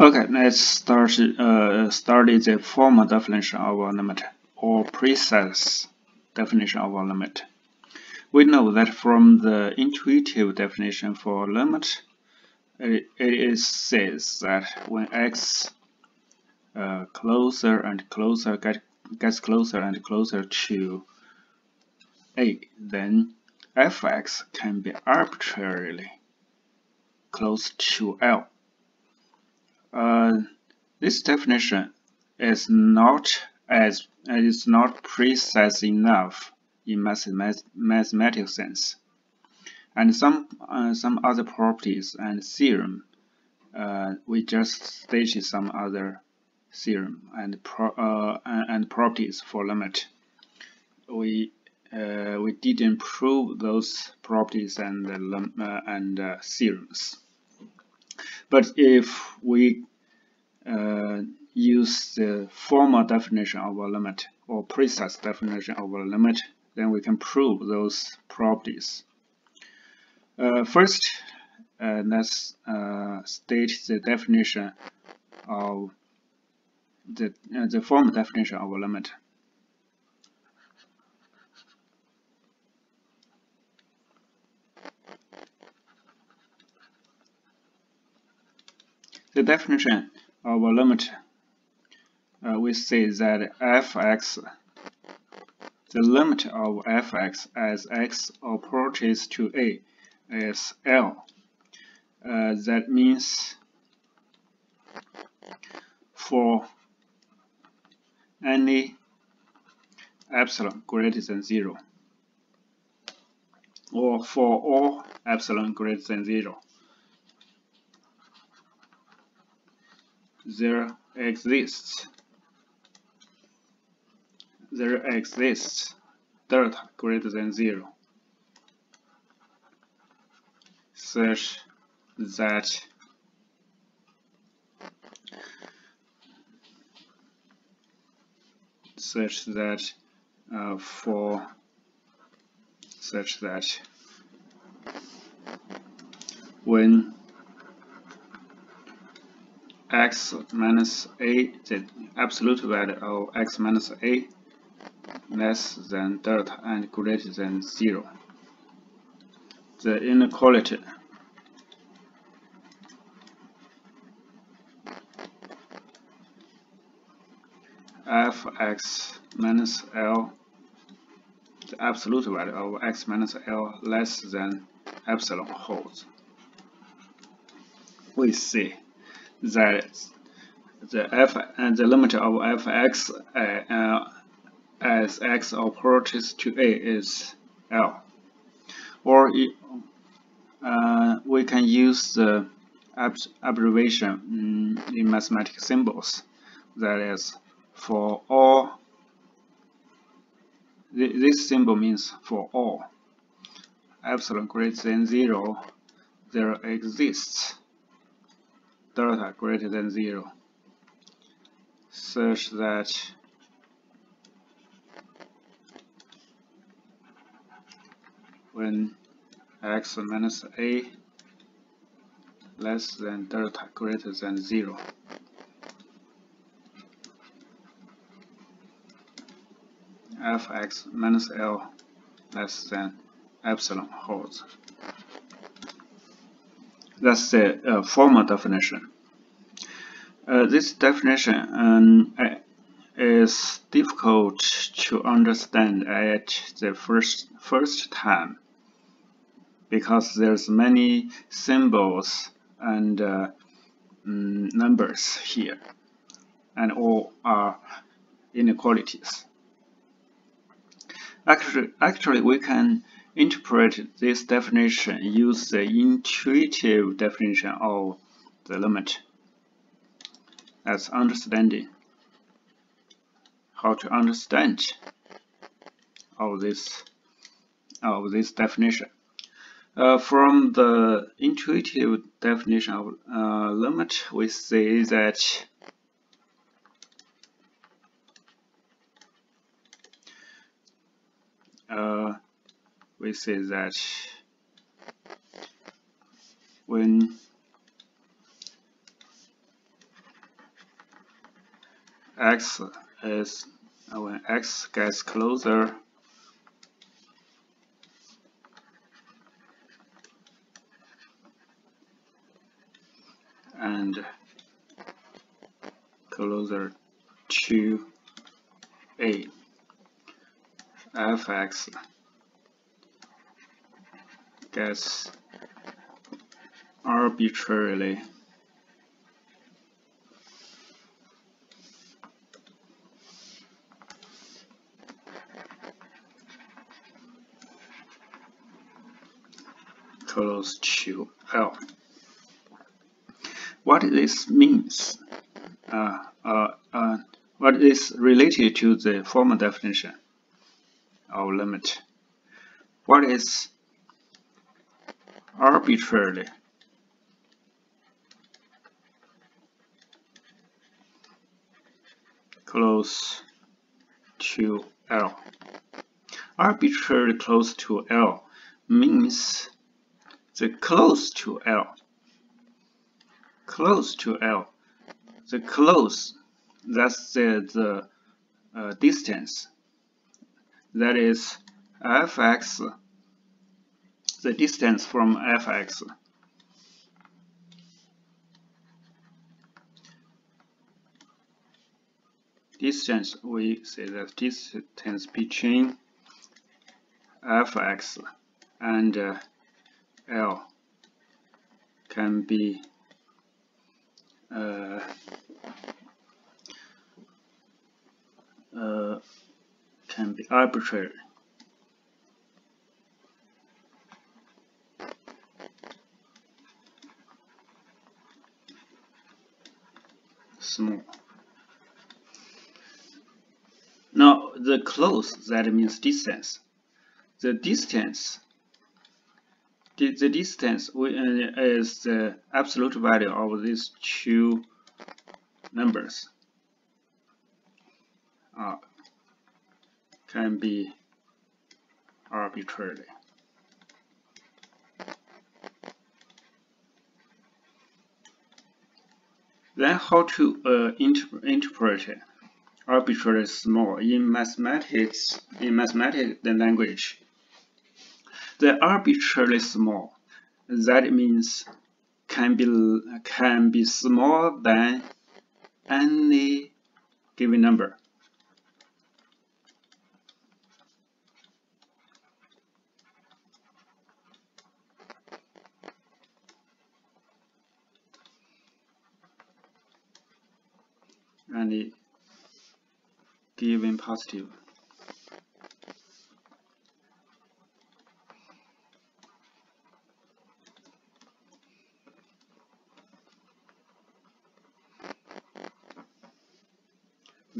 Okay, let's start uh, study the formal definition of a limit or precise definition of a limit. We know that from the intuitive definition for a limit, it, it says that when x uh, closer and closer get, gets closer and closer to a, then fx can be arbitrarily close to L. Uh, this definition is not as is not precise enough in mathematical sense, and some uh, some other properties and theorem uh, we just stated some other theorem and pro uh, and properties for limit. We uh, we didn't prove those properties and and theorems. But if we uh, use the formal definition of a limit or precise definition of a limit, then we can prove those properties. Uh, first, uh, let's uh, state the definition of the, uh, the formal definition of a limit. The definition of a limit, uh, we say that fx, the limit of fx as x approaches to a is L. Uh, that means for any epsilon greater than 0 or for all epsilon greater than 0 there exists there exists delta greater than zero. Such that. Such that uh, for such that. When x minus a, the absolute value of x minus a less than delta and greater than 0. The inequality fx minus l the absolute value of x minus l less than epsilon holds. We see that the f and the limit of fx uh, uh, as x approaches to a is L. Or uh, we can use the abbreviation mm, in mathematical symbols. That is, for all, this symbol means for all epsilon greater than 0, there exists delta greater than 0 such that. When x minus a less than delta greater than 0 fx minus l less than epsilon holds that's the uh, formal definition. Uh, this definition um, is difficult to understand at the first first time because there's many symbols and uh, mm, numbers here and all are inequalities. Actually, actually we can interpret this definition use the intuitive definition of the limit as understanding. How to understand of this of this definition. Uh, from the intuitive definition of uh, limit we see that uh, we say that when x is uh, when x gets closer and closer to a fx gets arbitrarily close to L. What this means, uh, uh, uh, what is related to the formal definition of limit. What is arbitrarily close to L. Arbitrarily close to L means the close to L. Close to L. The close, that's the, the uh, distance. That is fx, the distance from fx. Distance, we say that distance between fx and uh, L can be uh, uh, can be arbitrary. Small. Now the close that means distance. The distance the, distance uh, is the absolute value of these two numbers uh, can be arbitrary. Then how to uh, inter interpret arbitrary small in mathematics in mathematics the language the arbitrarily small. That means can be can be smaller than any given number. Any given positive.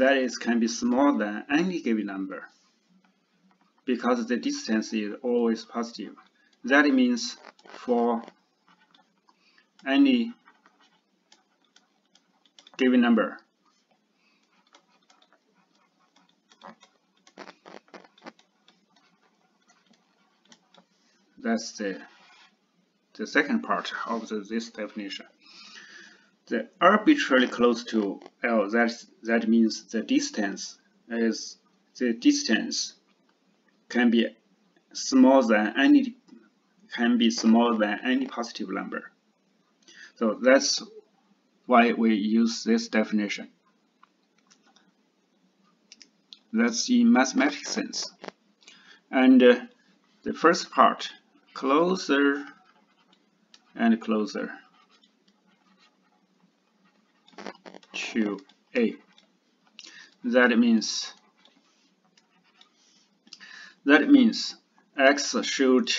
that is can be smaller than any given number because the distance is always positive. That means for any given number that's the the second part of the, this definition the arbitrarily close to L, that, that means the distance is the distance can be smaller than any can be smaller than any positive number. So that's why we use this definition. That's in mathematics sense. And uh, the first part, closer and closer. to A. That means that means X should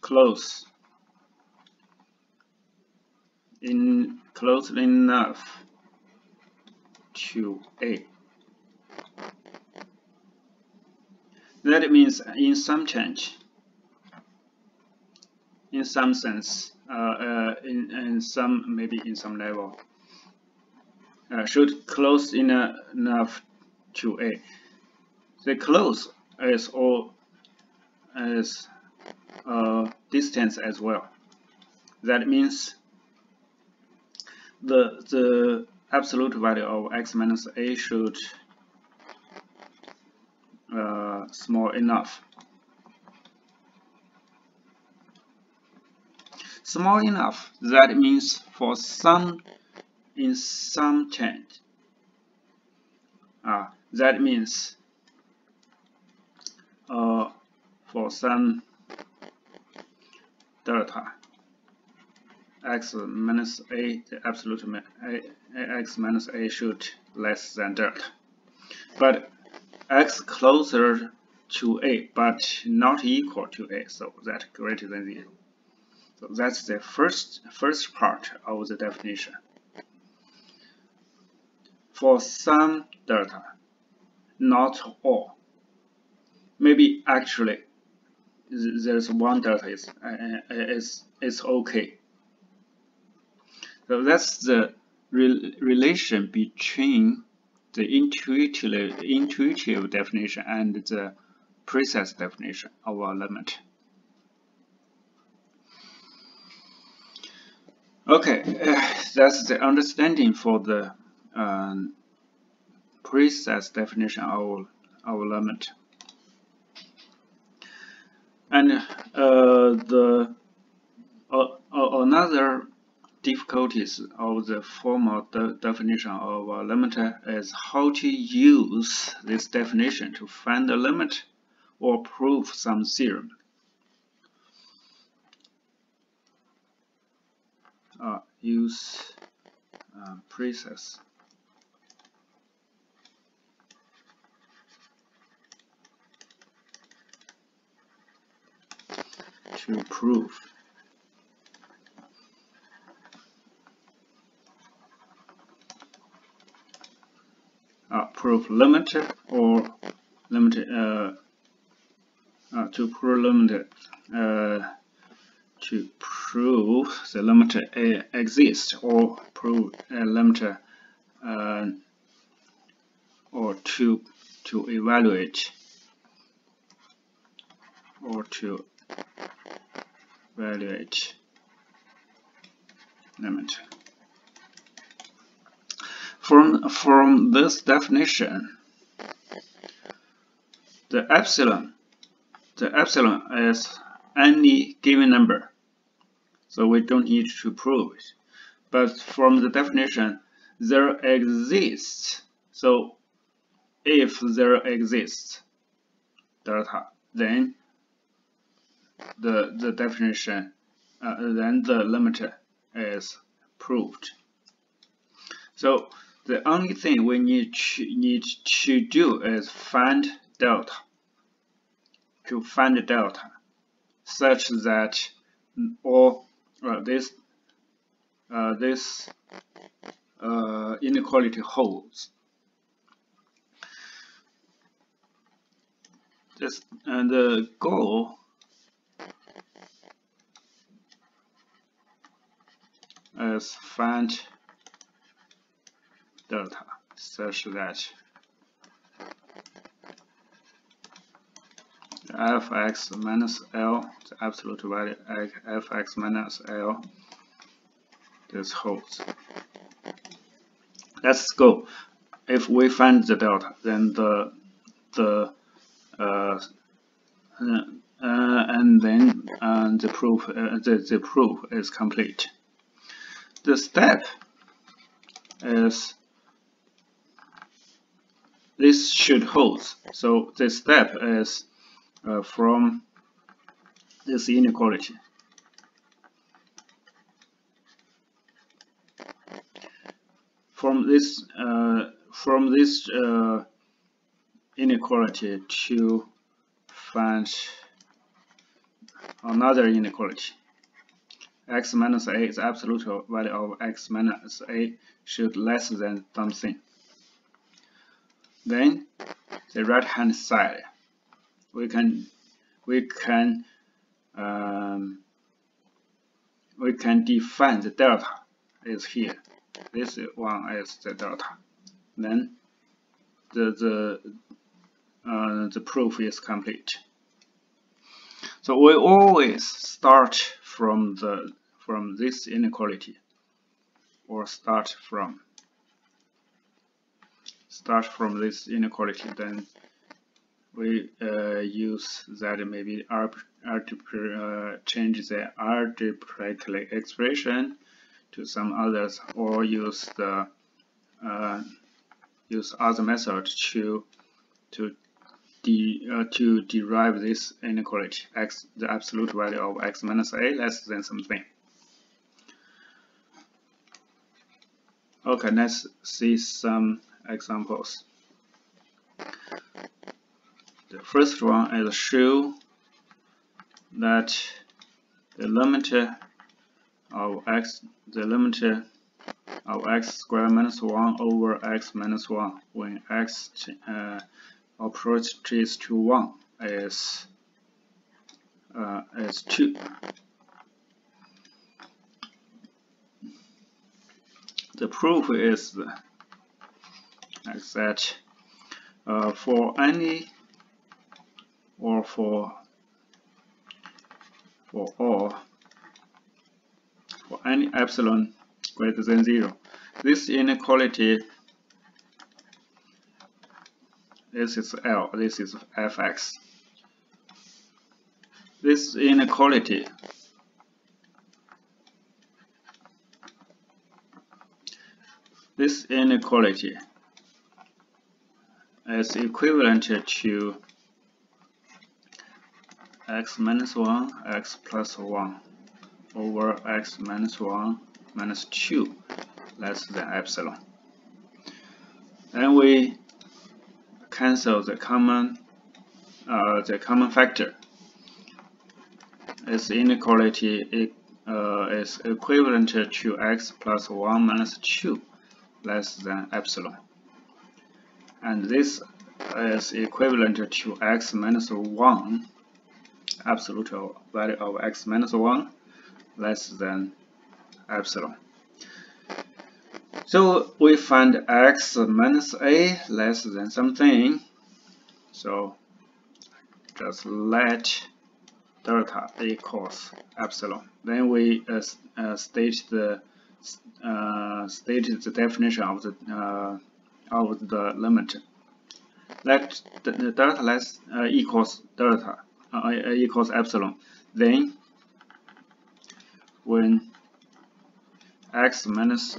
close in close enough to A. That means in some change, in some sense, uh, uh, in, in some maybe in some level uh, should close enough to A. The close is all as uh, distance as well. That means the the absolute value of x minus a should uh, small enough. Small enough, that means for some in some change. Uh, that means uh, for some delta x minus a, the absolute a, x minus a should less than delta. But x closer to a but not equal to a, so that greater than zero. So that's the first first part of the definition. For some delta, not all. Maybe actually there's one delta is uh, is is okay. So that's the re relation between the intuitive intuitive definition and the precise definition of a limit. Okay, uh, that's the understanding for the um, precise definition of our limit. And uh, the uh, another difficulties of the formal de definition of a limiter is how to use this definition to find a limit or prove some theorem. Uh, use uh, precise to prove uh, prove limit or limit uh, uh, to prove limit uh, to prove the limit exists or prove a limit uh, or to to evaluate or to evaluate limit. From, from this definition, the epsilon, the epsilon is any given number, so we don't need to prove it. But from the definition, there exists, so if there exists delta, then the, the definition, uh, then the limit is proved. So the only thing we need to, need to do is find delta. To find delta such that all uh, this uh, this uh, inequality holds. This and the goal is find delta such that fx minus L, the absolute value fx minus L, this holds. Let's go. If we find the delta, then the the uh, uh, and then uh, the proof uh, the, the proof is complete. The step is this should hold. So the step is uh, from this inequality. From this uh, from this uh, inequality to find another inequality. x minus a is absolute value of x minus a should less than something. Then the right hand side, we can we can um, we can define the delta is here. This one is the delta. Then the the uh, the proof is complete. So we always start from the from this inequality or start from start from this inequality, then we uh, use that maybe uh, change the algebraically expression to some others or use the uh, use other method to to de, uh, to derive this inequality x the absolute value of x minus a less than something. Okay let's see some examples the first one is show that the limit of x, the limit of x squared minus 1 over x minus 1 when x uh, approaches to 1 is, uh, is 2. The proof is that uh, for any or for for all for any epsilon greater than 0. This inequality this is L, this is Fx. This inequality this inequality is equivalent to x minus 1 x plus 1 over x minus 1 minus 2 less than epsilon. Then we cancel the common uh, the common factor. Its inequality uh, is equivalent to x plus 1 minus 2 less than epsilon. And this is equivalent to x minus 1 absolute value of x minus 1 less than epsilon. So we find x minus a less than something. So just let delta equals epsilon. Then we uh, uh, state the uh, state the definition of the uh, of the limit. Let the, delta less uh, equals delta uh, equals epsilon. Then when x minus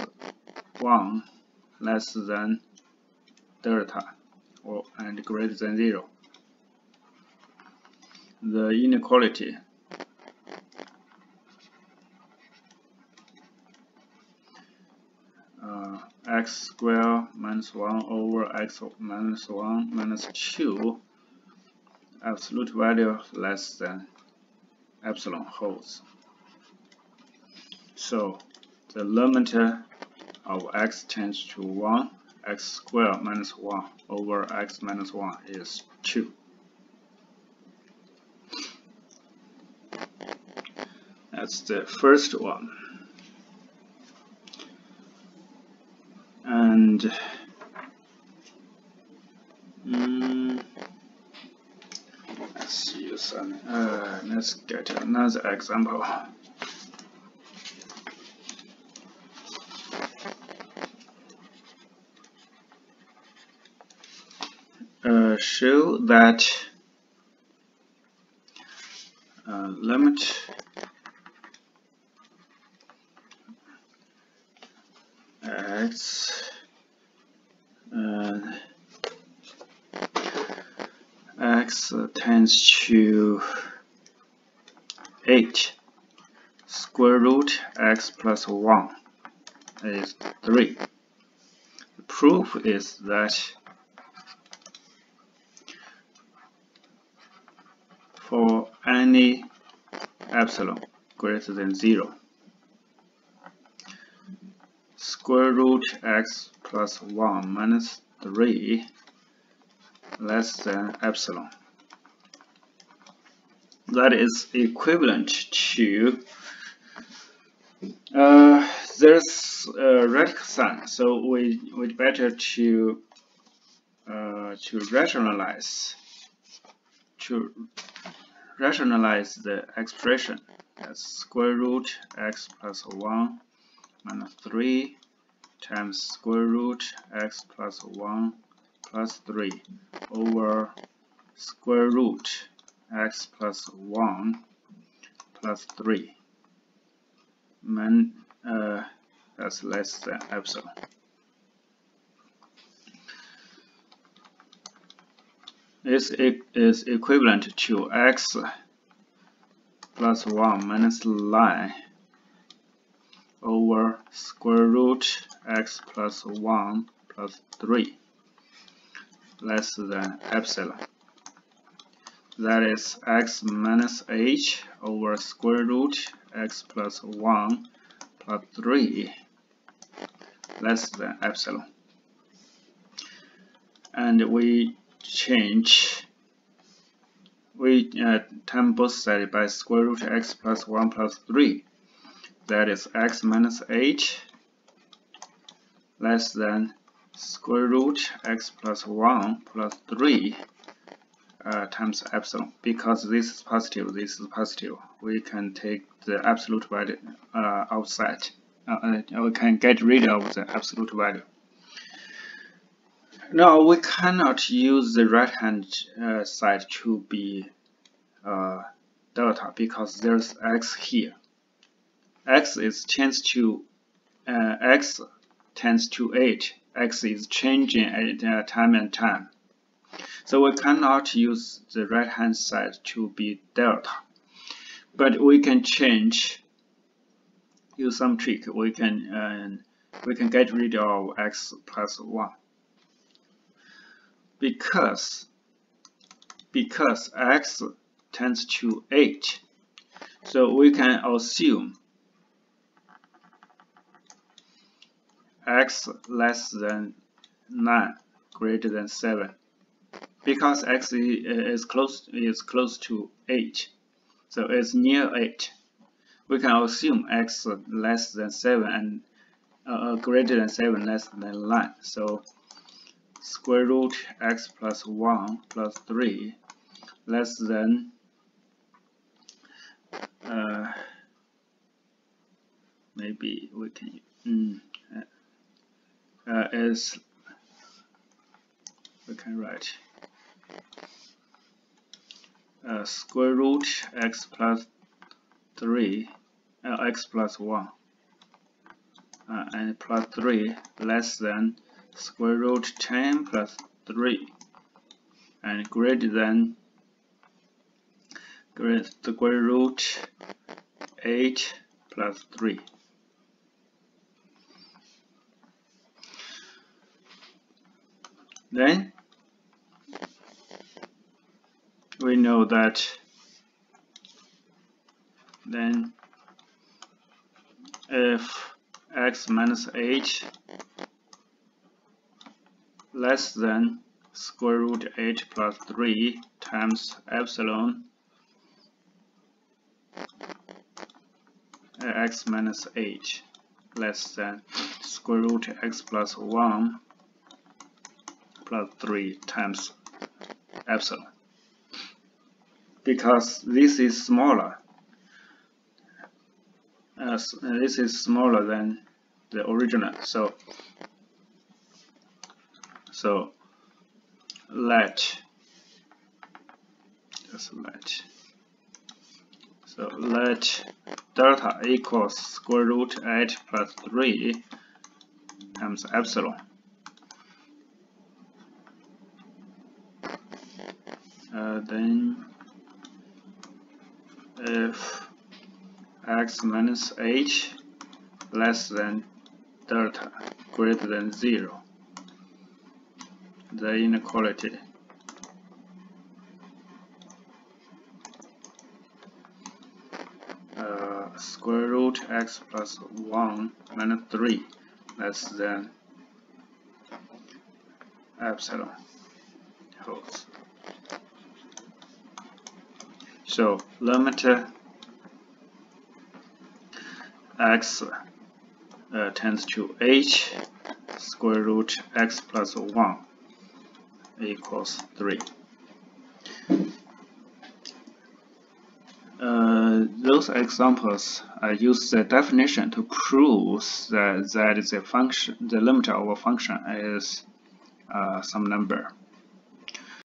1 less than delta or and greater than 0 the inequality uh, x squared minus 1 over x minus 1 minus 2 absolute value less than epsilon holds. So the limit of x tends to 1, x squared minus 1 over x minus 1 is 2. That's the first one. And let's use uh, let's get another example. Uh, show that uh, limit x x tends to 8 square root x plus 1 is 3 the proof is that for any epsilon greater than 0 square root x plus 1 minus 3 less than epsilon. That is equivalent to uh, there's a radical sign, so we we better to uh, to rationalize to rationalize the expression as square root x plus 1 minus 3 times square root x plus 1 plus 3 over square root x plus 1 plus 3 man uh, that's less than epsilon. This is equivalent to x plus 1 minus line over square root x plus 1 plus 3 less than epsilon. That is x minus h over square root x plus 1 plus 3 less than epsilon. And we change, we uh, time both sides by square root x plus 1 plus 3 that is x minus h less than square root x plus 1 plus 3 uh, times epsilon. Because this is positive, this is positive, we can take the absolute value uh, outside. Uh, uh we can get rid of the absolute value. Now we cannot use the right hand uh, side to be uh, delta because there's x here x is tends to x tends to 8 x is changing at time and time. So we cannot use the right hand side to be delta but we can change use some trick. We can uh, we can get rid of x plus 1 because because x tends to 8 so we can assume x less than 9 greater than 7 because x is close is close to 8 so it's near 8 we can assume x less than 7 and uh, uh greater than 7 less than 9 so square root x plus 1 plus 3 less than uh, maybe we can mm, uh, is we can write uh, square root x plus 3 uh, x plus 1 uh, and plus 3 less than square root 10 plus 3 and greater than greater square root 8 plus 3 Then we know that. Then if x minus h less than square root 8 plus 3 times epsilon x minus h less than square root x plus 1 plus 3 times epsilon. Because this is smaller as this is smaller than the original. So so let just let. So let delta equals square root 8 plus 3 times epsilon uh, then if x minus h less than delta greater than 0 the inequality. Uh, square root x plus 1 minus 3 less than epsilon holds so limit x uh, tends to h square root x plus 1 equals 3. Uh, those examples I use the definition to prove that that a function, the limit of a function is uh, some number.